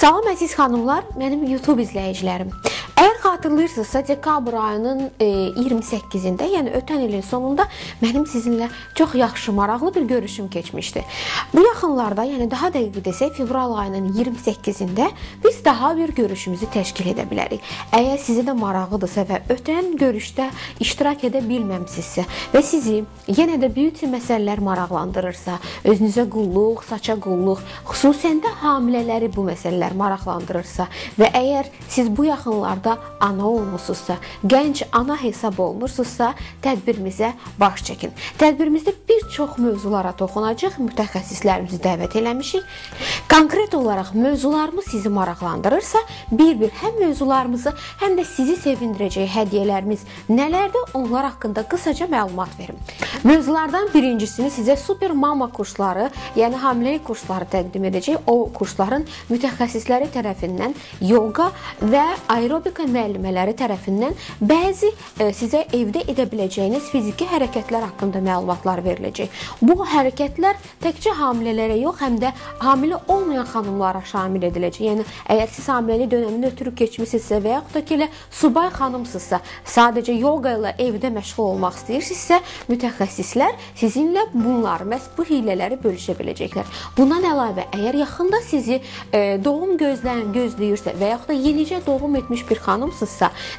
Salam əziz xanımlar, mənim YouTube izləyicilərim. Xatırlayırsınızsa, dekabr ayının 28-də, e, yəni ötən ilin sonunda mənim sizinlə çox yaxşı, maraqlı bir görüşüm keçmişdi. Bu yaxınlarda, yəni daha dəqiq desək, fevral ayının 28-də biz daha bir görüşümüzü təşkil edə bilərik. Əgər sizə də maraqlıdırsa və ötən görüşdə iştirak edə bilməmisinizsə və sizi yenə də beauty məsələlər maraqlandırırsa, özünüzə qulluq, saça qulluq, xüsusən də hamilələri bu məsələlər maraqlandırırsa və əgər siz bu yaxınlarda da ana olmusunuzsa, gənc ana hesab olunursunuzsa, tədbirimizə baş çəkin. Tədbirimizdə bir çox mövzulara toxunacaq, mütəxəssislərimizi dəvət eləmişik. Konkret olaraq mövzularımız sizi maraqlandırırsa, bir-bir həm mövzularımızı, həm də sizi sevindirəcək hədiyyələrimiz nələrdir, onlar haqqında qısaca məlumat verim. Mövzulardan birincisini sizə Super Mama kursları, yəni hamiləlik kursları təqdim edəcək. O kursların mütəxəssisləri tərəfindən yoga və aerobika yoga müəllimələri tərəfindən bəzi e, sizə evdə edə biləcəyiniz fiziki hərəkətlər haqqında məlumatlar veriləcək. Bu hərəkətlər təkcə hamilələrə yox, həm də hamilə olmayan xanımlara şamil ediləcək. Yəni əgər siz hamiləlik dövründə ötürü keçmisinizsə və yaxud da ki elə subay xanımsınızsa, sadəcə yoga ilə evdə məşğul olmaq istəyirsinizsə, mütəxəssislər sizinlə bunları, məhz bu hiylələri bölüşə biləcəklər. Bundan əlavə, əgər yaxında sizi e, doğum gözlən gözləyirsə və yaxud da yenicə doğum etmiş bir xanımsınızsa,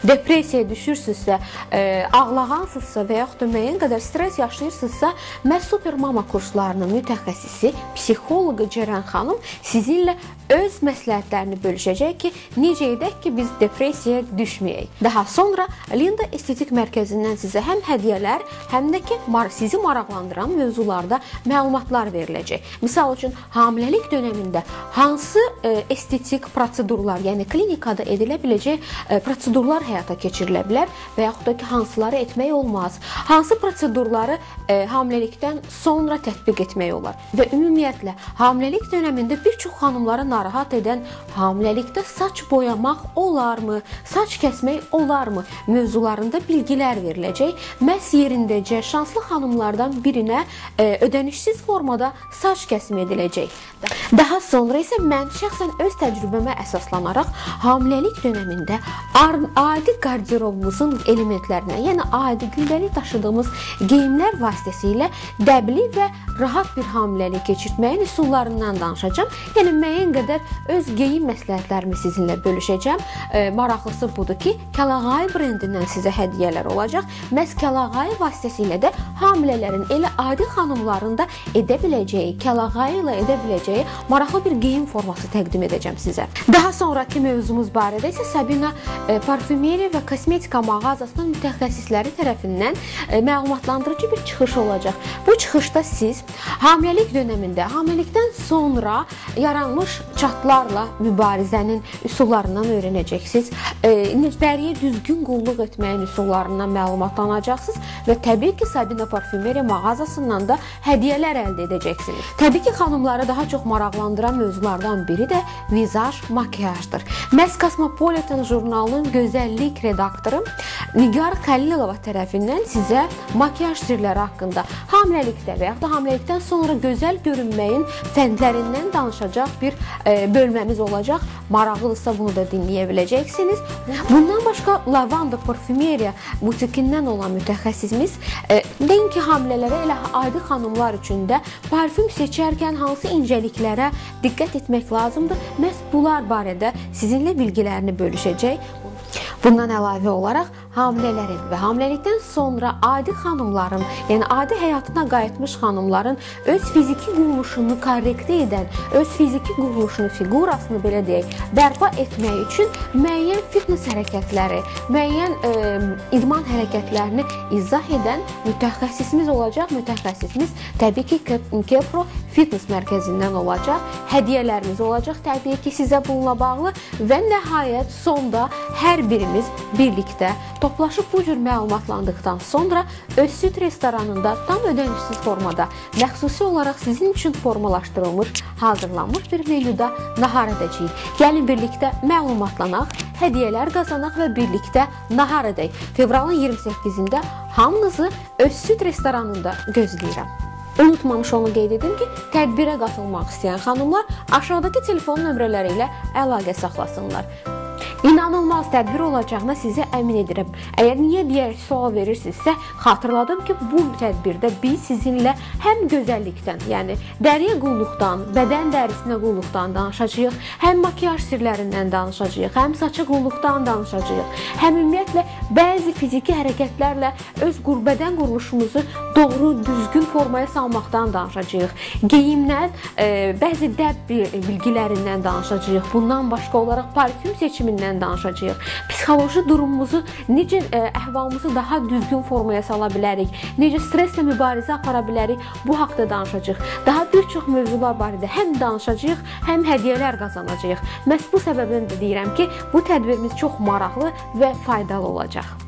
depressiyaya düşürsünüzsə, e, ağlağansınızsa və yaxud da müəyyən qədər stress yaşayırsınızsa, məhz super mama kurslarının mütəxəssisi, psixoloqu Cərən xanım sizinlə öz məsləhətlərini bölüşəcək ki, necə edək ki, biz depressiyaya düşməyək. Daha sonra Linda Estetik Mərkəzindən sizə həm hədiyyələr, həm də ki, sizi maraqlandıran mövzularda məlumatlar veriləcək. Məsəl üçün, hamiləlik dövründə hansı e, estetik prosedurlar, yəni klinikada edilə biləcək e, prosedurlar həyata keçirilə bilər və yaxud da ki, hansıları etmək olmaz. Hansı prosedurları e, hamiləlikdən sonra tətbiq etmək olar və ümumiyyətlə hamiləlik dövründə bir çox xanımları narahat edən hamiləlikdə saç boyamaq olarmı, saç kəsmək olarmı mövzularında bilgilər veriləcək. Məhz yerindəcə şanslı xanımlardan birinə e, ödənişsiz formada saç kəsimi ediləcək. Daha sonra isə mən şəxsən öz təcrübəmə əsaslanaraq hamiləlik dövründə adi qarderobumuzun elementlərinə, yəni adi gündəlik daşıdığımız geyimlər vasitəsilə dəbli və rahat bir hamiləlik keçirtməyin üsullarından danışacağam. Yəni müəyyən qədər öz geyim məsləhətlərimi sizinlə bölüşəcəm. E, maraqlısı budur ki, Kəlağay brendindən sizə hədiyyələr olacaq. Məhz Kəlağay vasitəsilə də hamilələrin elə adi xanımların da edə biləcəyi, Kəlağay ilə edə biləcəyi maraqlı bir geyim forması təqdim edəcəm sizə. Daha sonrakı mövzumuz barədə isə Sabina e, parfümeriya və kosmetika mağazasının mütəxəssisləri tərəfindən e, məlumatlandırıcı bir çıxış olacaq. Bu çıxışda siz hamiləlik dövründə, hamiləlikdən sonra yaranmış çatlarla mübarizənin üsullarından öyrənəcəksiniz. E, Nəfəriyə düzgün qulluq etməyin üsullarından məlumatlanacaqsınız və təbii ki, Sabina parfümeriya mağazasından da hədiyyələr əldə edəcəksiniz. Təbii ki, xanımları daha çox maraqlandıran mövzulardan biri də vizaj, makiyajdır. Məhz Cosmopolitan jurnalının gözəllik redaktoru Nigar Xəlilova tərəfindən sizə makiyaj sirləri haqqında hamiləlikdə və ya da hamiləlikdən sonra gözəl görünməyin fəndlərindən danışacaq bir e, bölməmiz olacaq. Maraqlıdırsa bunu da dinləyə biləcəksiniz. Bundan başqa Lavanda parfümeriya butikindən olan mütəxəssisimiz e, nəinki hamilələrə elə adi xanımlar üçün də parfüm seçərkən hansı incəliklərə diqqət etmək lazımdır. Məhz bunlar barədə sizinlə bilgilərini bölüşəcək. Bundan əlavə olaraq hamilələrin və hamiləlikdən sonra adi xanımların, yəni adi həyatına qayıtmış xanımların öz fiziki quruluşunu korrektə edən, öz fiziki quruluşunu, fiqurasını belə deyək, bərpa etmək üçün müəyyən fitness hərəkətləri, müəyyən ə, e, idman hərəkətlərini izah edən mütəxəssisimiz olacaq. Mütəxəssisimiz təbii ki, Kepro fitness mərkəzindən olacaq. Hədiyyələrimiz olacaq təbii ki, sizə bununla bağlı və nəhayət sonda hər birimiz birlikdə toplaşıb bu cür məlumatlandıqdan sonra öz süd restoranında tam ödənişsiz formada məxsusi olaraq sizin üçün formalaşdırılmış, hazırlanmış bir menyuda nahar edəcəyik. Gəlin birlikdə məlumatlanaq, hədiyyələr qazanaq və birlikdə nahar edək. Fevralın 28-də hamınızı öz süd restoranında gözləyirəm. Unutmamış onu qeyd edim ki, tədbirə qatılmaq istəyən xanımlar aşağıdakı telefon nömrələri ilə əlaqə saxlasınlar. İnanılmaz tədbir olacağına sizə əmin edirəm. Əgər niyə deyər sual verirsinizsə, xatırladım ki, bu tədbirdə biz sizinlə həm gözəllikdən, yəni dəriyə qulluqdan, bədən dərisinə qulluqdan danışacağıq, həm makiyaj sirlərindən danışacağıq, həm saça qulluqdan danışacağıq, həm ümumiyyətlə bəzi fiziki hərəkətlərlə öz qurbədən quruluşumuzu doğru, düzgün formaya salmaqdan danışacağıq. Geyimdən, e, bəzi dəb bilgilərindən danışacağıq. Bundan başqa olaraq parfüm seçimindən danışacağıq. Psixoloji durumumuzu, necə e, əhvalımızı daha düzgün formaya sala bilərik, necə stresslə mübarizə apara bilərik, bu haqqda danışacağıq. Daha bir çox mövzular barədə həm danışacağıq, həm hədiyyələr qazanacağıq. Məhz bu səbəbdən də deyirəm ki, bu tədbirimiz çox maraqlı və faydalı olacaq.